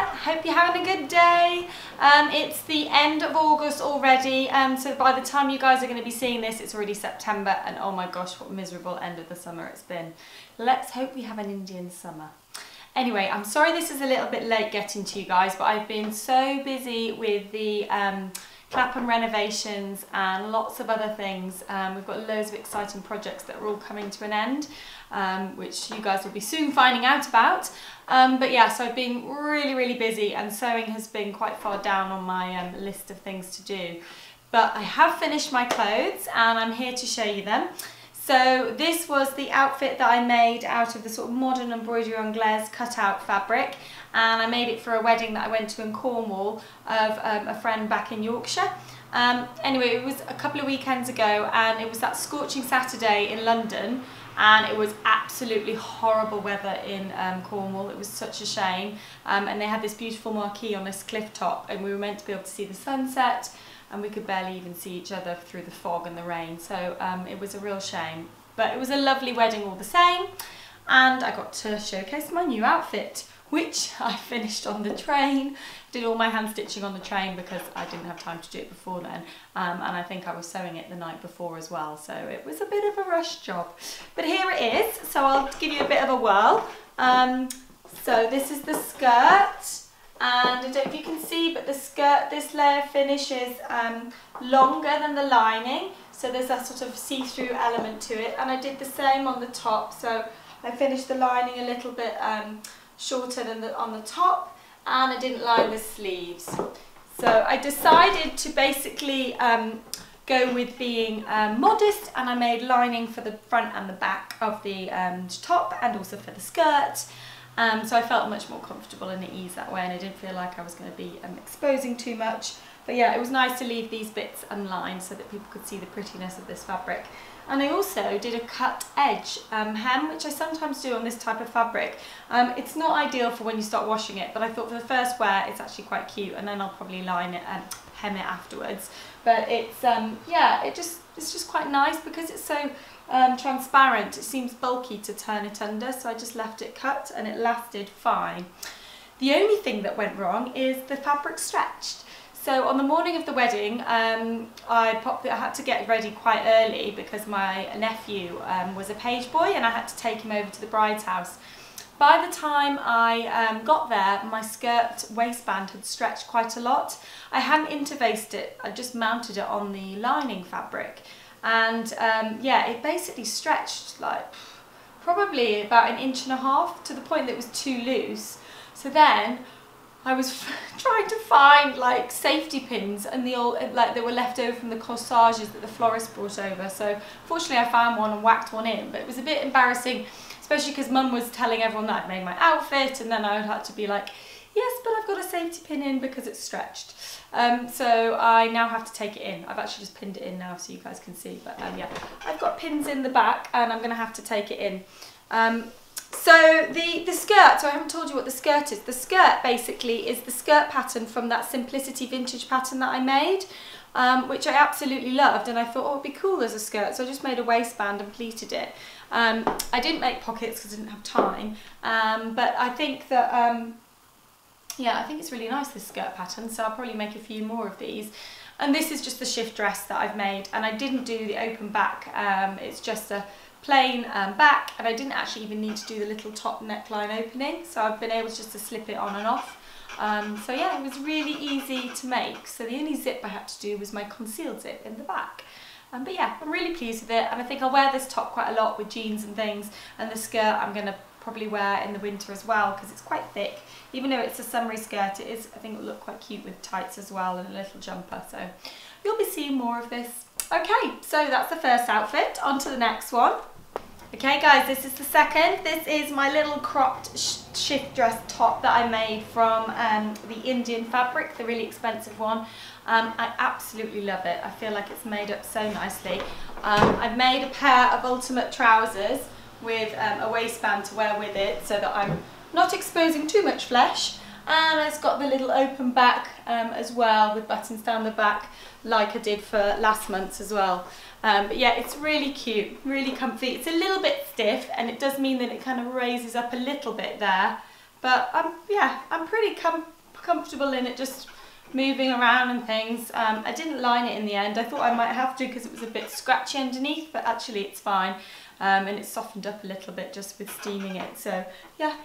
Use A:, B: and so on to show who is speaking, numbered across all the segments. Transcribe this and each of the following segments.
A: hope you're having a good day. Um, it's the end of August already, um, so by the time you guys are going to be seeing this, it's already September, and oh my gosh, what miserable end of the summer it's been. Let's hope we have an Indian summer. Anyway, I'm sorry this is a little bit late getting to you guys, but I've been so busy with the um, Clapham renovations and lots of other things. Um, we've got loads of exciting projects that are all coming to an end, um, which you guys will be soon finding out about. Um, but yeah, so I've been really, really busy and sewing has been quite far down on my um, list of things to do. But I have finished my clothes and I'm here to show you them. So this was the outfit that I made out of the sort of modern broderie anglaise cutout fabric and I made it for a wedding that I went to in Cornwall of um, a friend back in Yorkshire. Um, anyway, it was a couple of weekends ago and it was that scorching Saturday in London and it was absolutely horrible weather in um, Cornwall. It was such a shame. Um, and they had this beautiful marquee on this cliff top and we were meant to be able to see the sunset and we could barely even see each other through the fog and the rain. So um, it was a real shame. But it was a lovely wedding all the same. And I got to showcase my new outfit, which I finished on the train. Did all my hand stitching on the train because I didn't have time to do it before then. Um, and I think I was sewing it the night before as well. So it was a bit of a rush job. But here it is. So I'll give you a bit of a whirl. Um, so this is the skirt and I don't know if you can see but the skirt this layer finish is um, longer than the lining. So there's that sort of see-through element to it. And I did the same on the top. So I finished the lining a little bit um, shorter than the, on the top. And I didn't line the sleeves. So I decided to basically um, go with being um, modest. And I made lining for the front and the back of the um, top and also for the skirt um, so I felt much more comfortable and at ease that way and I didn't feel like I was going to be um, exposing too much. But yeah, it was nice to leave these bits unlined so that people could see the prettiness of this fabric. And I also did a cut edge um, hem, which I sometimes do on this type of fabric. Um, it's not ideal for when you start washing it, but I thought for the first wear it's actually quite cute and then I'll probably line it and hem it afterwards. But it's, um, yeah, it just it's just quite nice because it's so um, transparent. It seems bulky to turn it under, so I just left it cut and it lasted fine. The only thing that went wrong is the fabric stretched. So on the morning of the wedding, um, I, popped, I had to get ready quite early because my nephew um, was a page boy and I had to take him over to the bride's house. By the time I um, got there, my skirt waistband had stretched quite a lot. I hadn't interfaced it, I just mounted it on the lining fabric and um, yeah it basically stretched like probably about an inch and a half to the point that it was too loose so then I was trying to find like safety pins and the old like that were left over from the corsages that the florist brought over so fortunately I found one and whacked one in but it was a bit embarrassing especially because mum was telling everyone that I'd made my outfit and then I would have to be like yes, but I've got a safety pin in because it's stretched. Um, so I now have to take it in. I've actually just pinned it in now so you guys can see. But um, yeah, I've got pins in the back and I'm going to have to take it in. Um, so the, the skirt, so I haven't told you what the skirt is. The skirt basically is the skirt pattern from that Simplicity vintage pattern that I made. Um, which I absolutely loved and I thought, oh, it'd be cool as a skirt. So I just made a waistband and pleated it. Um, I didn't make pockets because I didn't have time, um, but I think that um, yeah, I think it's really nice, this skirt pattern, so I'll probably make a few more of these. And this is just the shift dress that I've made, and I didn't do the open back, um, it's just a plain um, back, and I didn't actually even need to do the little top neckline opening, so I've been able just to slip it on and off. Um, so yeah, it was really easy to make, so the only zip I had to do was my concealed zip in the back. Um, but yeah, I'm really pleased with it, and I think I'll wear this top quite a lot with jeans and things, and the skirt I'm going to probably wear in the winter as well because it's quite thick. Even though it's a summery skirt, it is, I think it will look quite cute with tights as well and a little jumper. So you'll be seeing more of this. Okay, so that's the first outfit. On to the next one. Okay guys, this is the second. This is my little cropped sh shift dress top that I made from um, the Indian fabric, the really expensive one. Um, I absolutely love it. I feel like it's made up so nicely. Um, I've made a pair of ultimate trousers with um, a waistband to wear with it so that I'm not exposing too much flesh and it's got the little open back um, as well with buttons down the back like I did for last month's as well. Um, but yeah, it's really cute, really comfy. It's a little bit stiff and it does mean that it kind of raises up a little bit there But um, yeah, I'm pretty com comfortable in it just moving around and things. Um, I didn't line it in the end. I thought I might have to because it was a bit scratchy underneath, but actually it's fine. Um, and it's softened up a little bit just with steaming it. So yeah,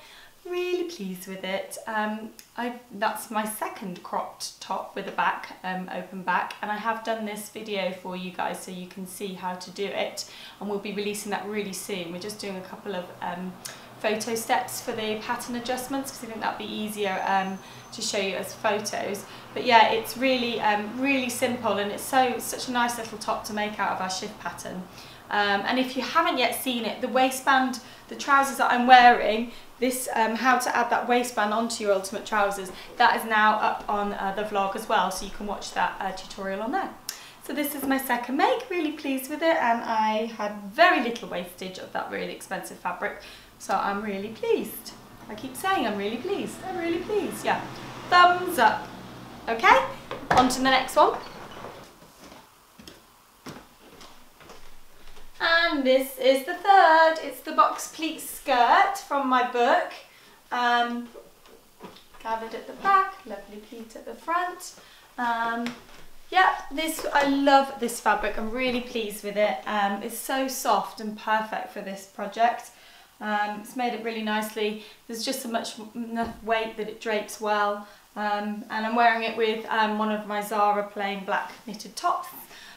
A: really pleased with it. Um, I, that's my second cropped top with a back, um, open back, and I have done this video for you guys so you can see how to do it, and we'll be releasing that really soon. We're just doing a couple of um, photo steps for the pattern adjustments because I think that'd be easier um, to show you as photos. But yeah, it's really, um, really simple, and it's so such a nice little top to make out of our shift pattern. Um, and if you haven't yet seen it, the waistband, the trousers that I'm wearing, this um, how to add that waistband onto your ultimate trousers, that is now up on uh, the vlog as well, so you can watch that uh, tutorial on there. So this is my second make, really pleased with it, and I had very little wastage of that really expensive fabric, so I'm really pleased. I keep saying I'm really pleased, I'm really pleased, yeah. Thumbs up. Okay, on to the next one. And this is the third. It's the box pleat skirt from my book. Um, gathered at the back, lovely pleat at the front. Um, yeah, this I love this fabric. I'm really pleased with it. Um, it's so soft and perfect for this project. Um, it's made it really nicely. There's just so much enough weight that it drapes well. Um, and I'm wearing it with um, one of my Zara plain black knitted tops.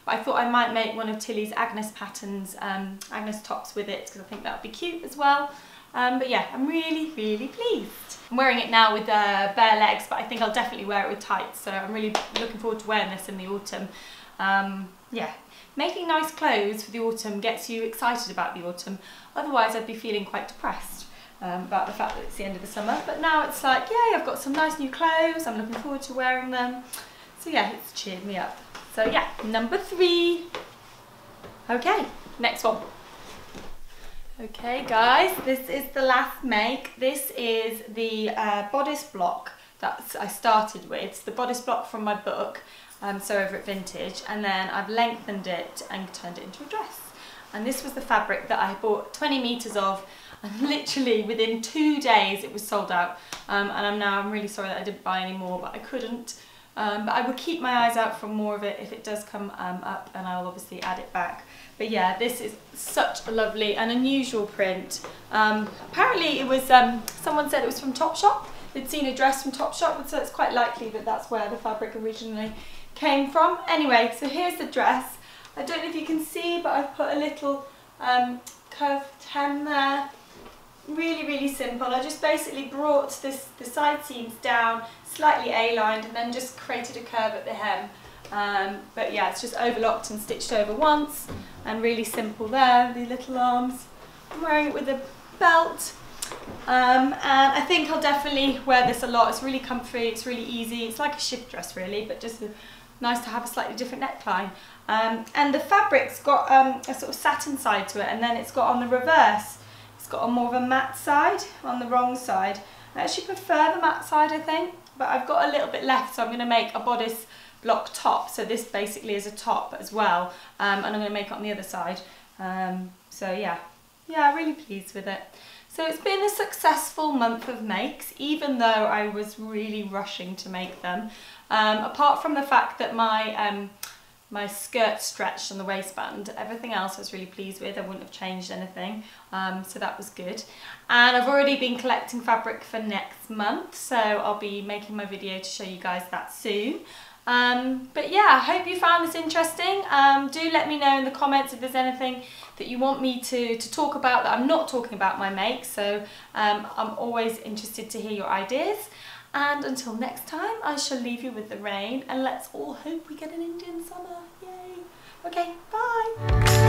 A: But I thought I might make one of Tilly's Agnes patterns, um, Agnes tops with it because I think that would be cute as well. Um, but yeah, I'm really, really pleased. I'm wearing it now with uh, bare legs, but I think I'll definitely wear it with tights. So I'm really looking forward to wearing this in the autumn. Um, yeah, making nice clothes for the autumn gets you excited about the autumn. Otherwise, I'd be feeling quite depressed. Um, about the fact that it's the end of the summer but now it's like yay I've got some nice new clothes I'm looking forward to wearing them so yeah it's cheered me up so yeah, number three. Okay, next one. Okay guys, this is the last make. This is the uh, bodice block that I started with. It's the bodice block from my book, um, Sew Over It Vintage, and then I've lengthened it and turned it into a dress. And this was the fabric that I bought 20 metres of, and literally within two days it was sold out. Um, and I'm now, I'm really sorry that I didn't buy any more, but I couldn't. Um, but I will keep my eyes out for more of it if it does come um, up and I'll obviously add it back. But yeah, this is such a lovely and unusual print. Um, apparently it was, um, someone said it was from Topshop. They'd seen a dress from Topshop, so it's quite likely that that's where the fabric originally came from. Anyway, so here's the dress. I don't know if you can see, but I've put a little um, curved hem there really really simple. I just basically brought this the side seams down slightly A-lined and then just created a curve at the hem. Um, but yeah it's just overlocked and stitched over once and really simple there the little arms. I'm wearing it with a belt. Um, and I think I'll definitely wear this a lot. It's really comfy it's really easy. It's like a shift dress really but just a, nice to have a slightly different neckline. Um, and the fabric's got um, a sort of satin side to it and then it's got on the reverse it's got a more of a matte side on the wrong side. I actually prefer the matte side, I think, but I've got a little bit left, so I'm going to make a bodice block top. So this basically is a top as well, um, and I'm going to make it on the other side. Um, so yeah, yeah, really pleased with it. So it's been a successful month of makes, even though I was really rushing to make them. Um, apart from the fact that my um, my skirt stretched on the waistband. Everything else I was really pleased with. I wouldn't have changed anything. Um, so that was good. And I've already been collecting fabric for next month. So I'll be making my video to show you guys that soon. Um, but yeah, I hope you found this interesting. Um, do let me know in the comments if there's anything that you want me to, to talk about that I'm not talking about my make. So um, I'm always interested to hear your ideas. And until next time, I shall leave you with the rain and let's all hope we get an Indian summer. Yay. Okay, bye.